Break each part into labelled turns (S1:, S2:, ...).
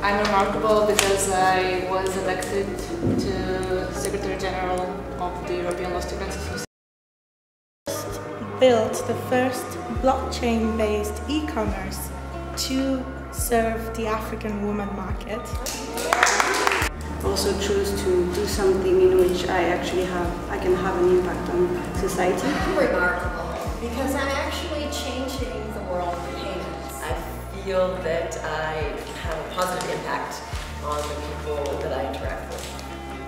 S1: I'm remarkable because I was elected to Secretary General of the European Law Students Association.
S2: Built the first blockchain-based e-commerce to serve the African woman market.
S3: Also choose to do something in which I actually have, I can have an impact on society.
S4: Remarkable
S5: feel that I have a positive impact on the people that I interact with.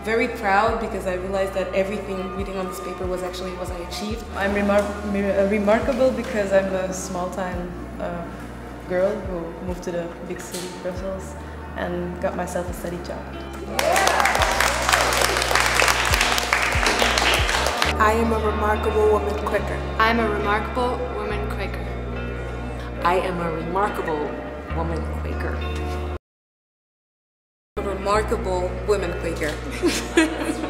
S6: Very proud because I realized that everything reading on this paper was actually what I achieved.
S7: I'm remar remarkable because I'm a small-time uh, girl who moved to the big city, Brussels, and got myself a steady job.
S2: I am a remarkable woman Quaker.
S1: I am a remarkable woman Quaker.
S5: I am a remarkable woman Quaker.
S6: A remarkable woman Quaker.